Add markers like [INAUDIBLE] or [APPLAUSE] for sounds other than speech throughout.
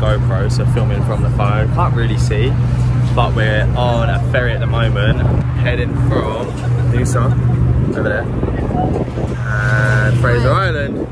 GoPro, so filming from the phone. Can't really see, but we're on a ferry at the moment, heading from Noosa, over there, and Fraser Island,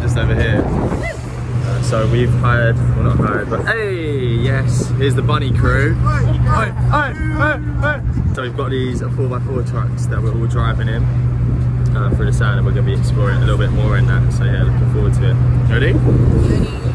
just over here. Uh, so we've hired, well not hired, but hey, yes, here's the bunny crew. So we've got these 4x4 trucks that we're all driving in uh, through the sand and we're going to be exploring a little bit more in that. So yeah, looking forward to it. Ready? But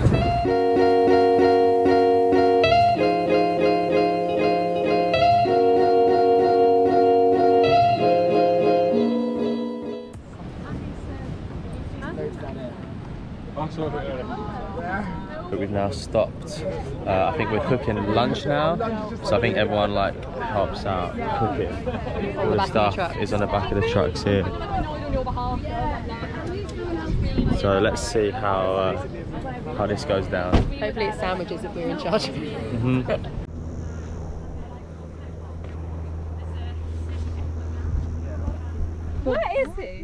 now stopped. Uh, I think we're cooking lunch now, so I think everyone like helps out cooking. All the back the stuff truck. is on the back of the trucks here. So let's see how uh, how this goes down. Hopefully it's sandwiches if we're in charge. Mhm. [LAUGHS]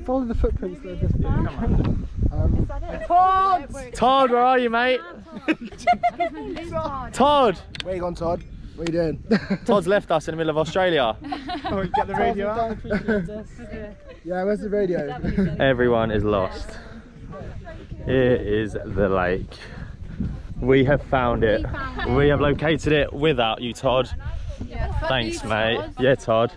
Follow the footprints that are just Come on. Todd, where are you, mate? [LAUGHS] Todd! Where you gone, Todd? What are you doing? [LAUGHS] Todd's left us in the middle of Australia. oh, get the radio out. [LAUGHS] yeah, where's the radio? Everyone is lost. Here is the lake. We have found it. We have located it without you, Todd. Thanks, mate. Yeah, Todd.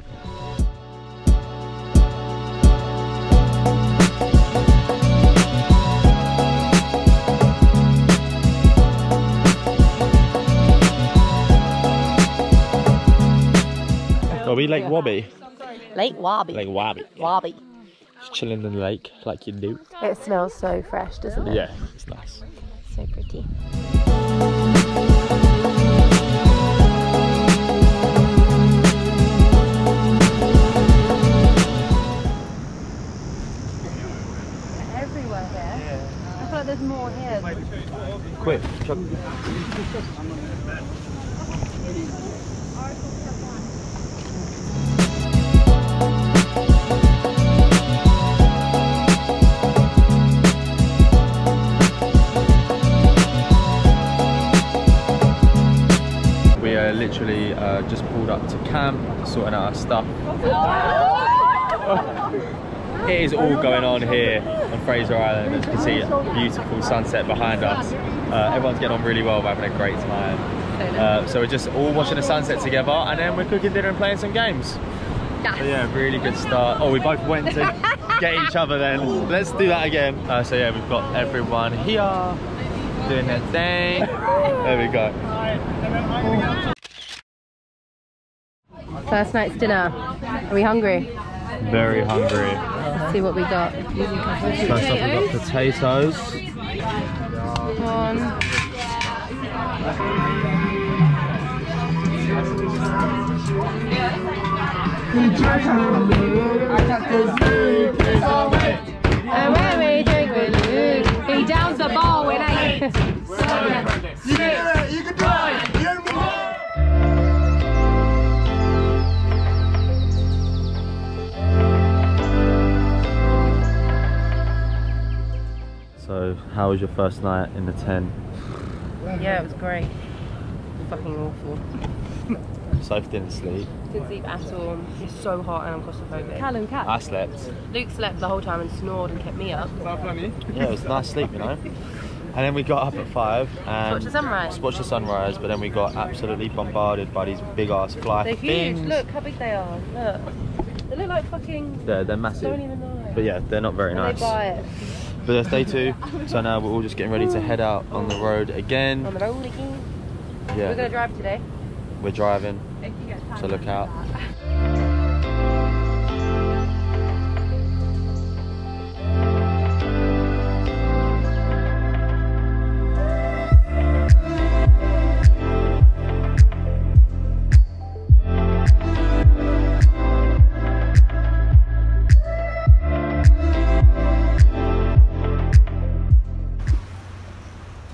We Lake Wobby? Lake Wabby. Lake Wobby. Wabby. Just chilling in the lake like you do. It smells so fresh, doesn't it? Yeah, it's nice. So pretty. Everywhere here. I feel like there's more here. Quick, chuck. [LAUGHS] We are literally uh, just pulled up to camp, sorting out our stuff. [LAUGHS] It is all going on here on Fraser Island. As you can see, a beautiful sunset behind us. Uh, everyone's getting on really well, we're having a great time. Uh, so we're just all watching the sunset together and then we're cooking dinner and playing some games. So yeah, really good start. Oh, we both went to get each other then. Let's do that again. Uh, so yeah, we've got everyone here doing their thing. There we go. First night's dinner. Are we hungry? Very hungry. Let's see what we got. First off, we've got potatoes. One. And when we drink with Luke, he downs the ball when I. how was your first night in the tent? Yeah, it was great. Fucking awful. Soph didn't sleep. Didn't sleep at all. It's so hot and I'm claustrophobic. Callum cat. I slept. Luke slept the whole time and snored and kept me up. Yeah, it was a nice sleep, you know. And then we got up at five and watched the sunrise. just watched the sunrise, but then we got absolutely bombarded by these big ass fly They're things. huge. Look how big they are. Look. They look like fucking. They're, they're massive. Don't even know. But yeah, they're not very And nice. They buy it But that's day two, so now we're all just getting ready to head out on the road again. on the road again. Yeah. We're gonna drive today. we're driving, so look out.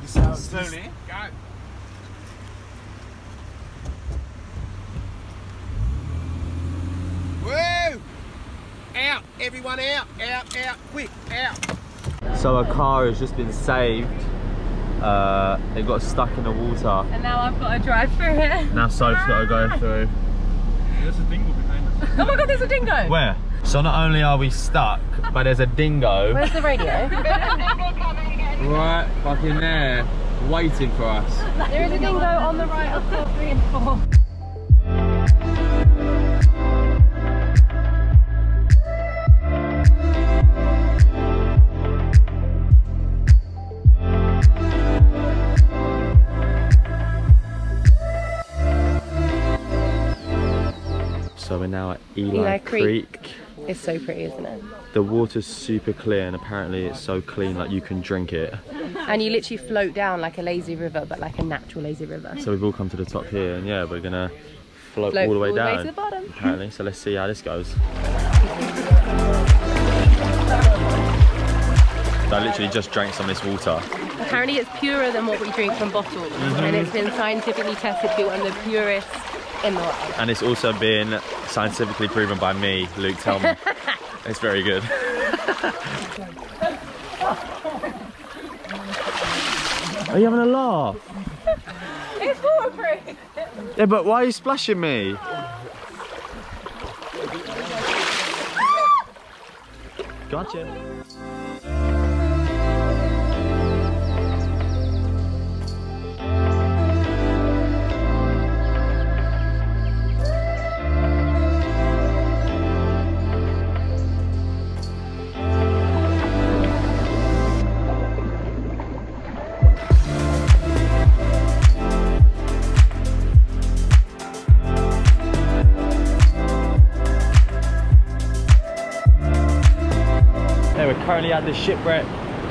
Slowly. Woo! Out! Everyone out! Out! Out! Quick! Out! So a car has just been saved uh, it got stuck in the water. And now I've got to drive through it. Now Soph's got to go [LAUGHS] through. There's a dingo behind us. Oh my god, there's a dingo! Where? So not only are we stuck, but there's a dingo Where's the radio? [LAUGHS] right fucking there, waiting for us. there is a dingo on the right of floor three and four. We're now at Eli, Eli Creek. Creek. It's so pretty, isn't it? The water's super clear and apparently it's so clean like you can drink it. And you literally float down like a lazy river, but like a natural lazy river. So we've all come to the top here and yeah, we're gonna float, Float all the way all the way down. to the bottom. Apparently, so let's see how this goes. I literally just drank some of this water. Apparently it's purer than what we drink from bottles. Mm-hmm. And it's been scientifically tested to be one of the purest in the world. And it's also been scientifically proven by me, Luke Tellman. [LAUGHS] it's very good. Are you having a laugh? It's waterproof! Yeah, but why are you splashing me? Gotcha. Currently at the shipwreck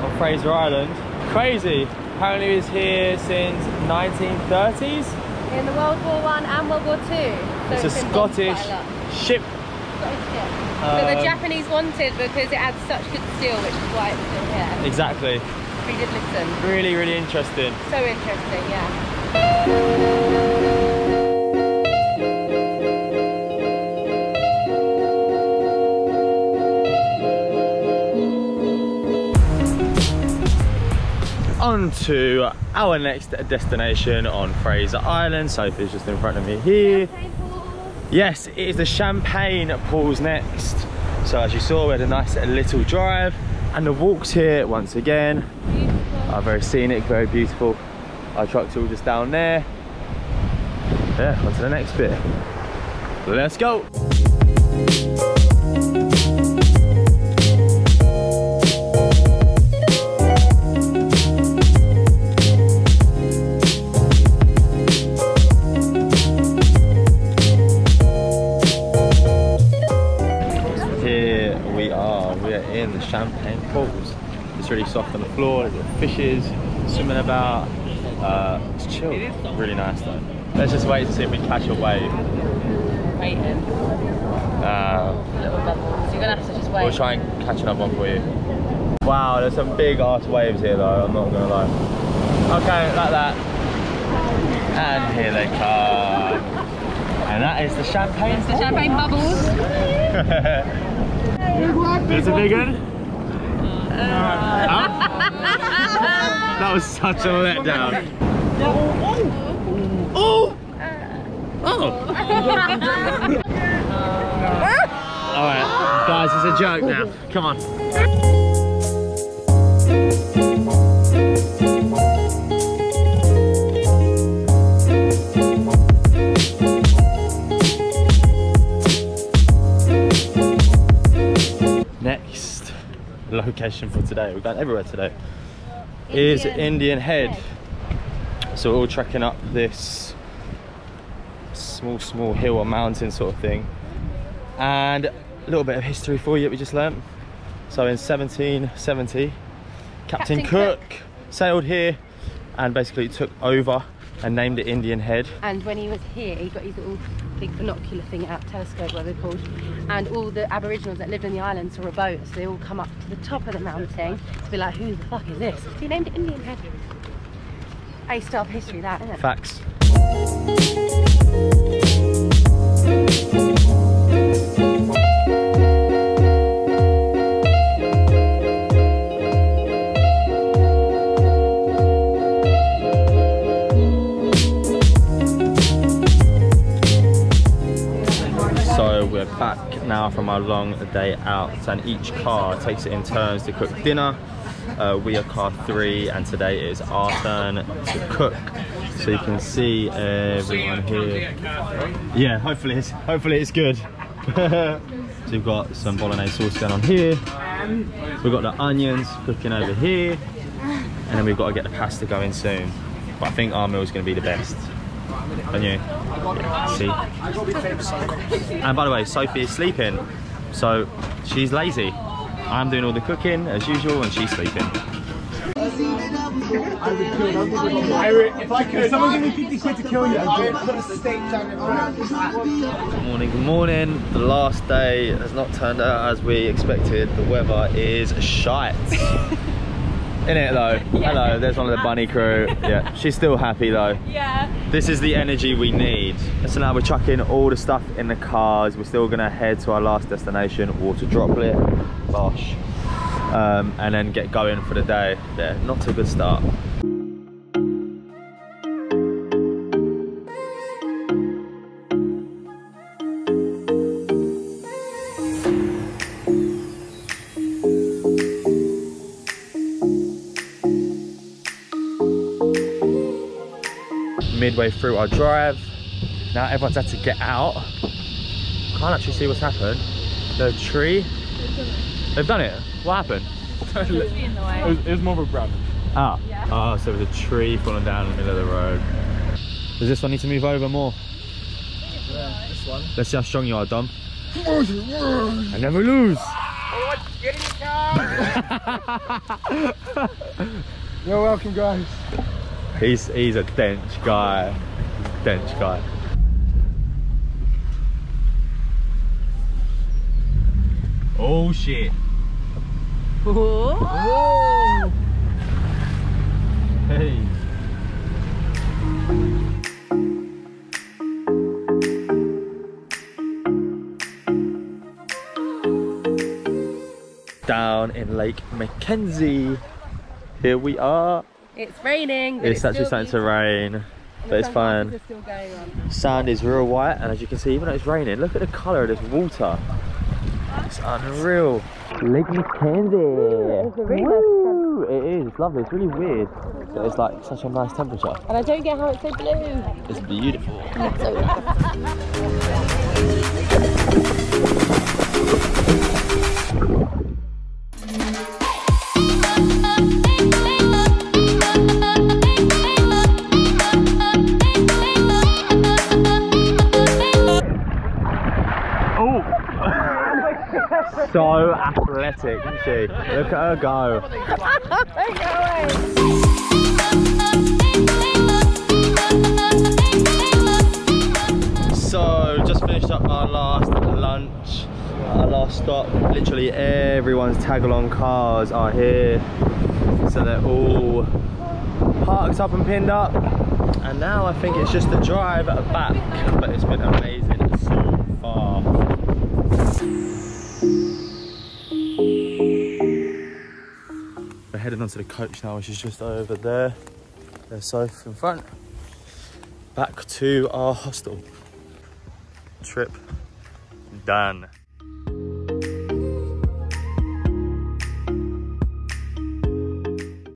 on Fraser Island. Crazy. Apparently was here since 1930s. In the World War One and World War Two. So It's a bombed quite Scottish a ship. Scottish ship. But the Um, Japanese wanted because it had such good steel, which is why it's still here. Exactly. We did listen. Really, really interesting. So interesting, yeah. On to our next destination on Fraser Island. Sophie's just in front of me here. Yes, it is the Champagne Pools next. So as you saw, we had a nice little drive and the walks here once again are very scenic, very beautiful. Our trucks all just down there. Yeah, on to the next bit. Let's go. Really soft on the floor, there's little fishes swimming about. Uh, it's chill, really nice though. Let's just wait to see if we catch a wave. Waiting. Uh, Little bubbles. You're gonna have to just wait. we'll try and catch another one for you. Wow, there's some big ass waves here though, I'm not gonna lie. Okay, like that. And here they come. And that is the champagne. the champagne bubbles. There's a [LAUGHS] big one. That was such a letdown. Oh! Oh! oh! oh! Alright, guys, it's a joke now. Come on. Next location for today, we've gone everywhere today, is Indian Indian Head. Head. So we're all trekking up this small, small hill or mountain sort of thing. And a little bit of history for you that we just learnt. So in 1770, Captain, Captain Cook, Cook. sailed here and basically took over and named it Indian Head. And when he was here, he got his little big binocular thing out, telescope, whatever they're called. And all the Aboriginals that lived in the island saw a boat, so they all come up to the top of the mountain to be like, who the fuck is this? So he named it Indian Head. A star of history, that, isn't it? Facts. From our long day out and each car takes it in turns to cook dinner. Uh, we are car three and today is our turn to cook. So you can see everyone here. Yeah, hopefully it's, hopefully it's good. [LAUGHS] so we've got some bolognese sauce going on here. We've got the onions cooking over here. And then we've got to get the pasta going soon. But I think our meal is going to be the best. And you? Yeah, see? And by the way, Sophie is sleeping. So she's lazy. I'm doing all the cooking as usual and she's sleeping. I would, if I could, if someone give me 50 quid to kill you, I'd put a steak down your throat. Good morning, good morning. The last day has not turned out as we expected. The weather is shite. [LAUGHS] In it though. Hello, there's one of the bunny crew. Yeah, she's still happy though. [LAUGHS] Yeah. This is the energy we need. So now we're chucking all the stuff in the cars. We're still gonna head to our last destination, Water Droplet, Bosh, um, and then get going for the day. Yeah, not a good start. Midway through our drive. Now everyone's had to get out. Can't actually see what's happened. The tree. They've done it. What happened? It was, it was more of a branch. Ah. Oh, so there's a tree falling down in the middle of the road. Does this one need to move over more? Yeah, this one. Let's see how strong you are, Dom. I never lose. [LAUGHS] You're welcome, guys. He's he's a dench guy. Dench guy. Oh shit. Oh! Hey. Down in Lake McKenzie. Here we are. It's raining. but It's actually starting to rain, but it's fine. sunglasses still going on. Sand is real white, and as you can see, even though it's raining, look at the colour of this water. It's unreal. Lake McKenzie. It's a really nice It is. It's lovely. It's really weird. that It's like such a nice temperature. And I don't get how it's so blue. It's beautiful. So nice. [LAUGHS] so athletic, isn't she? Look at her go. So, just finished up our last lunch, our last stop. Literally everyone's tag along cars are here. So they're all parked up and pinned up. And now I think it's just the drive back, but it's been amazing so far. Heading onto the coach now, which is just over there. There's Soph in front. Back to our hostel. Trip done.